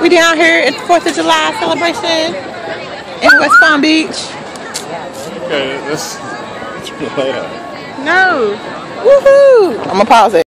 We down here at the 4th of July celebration in West Palm Beach. Okay, let's. No. Woohoo! I'm gonna pause it.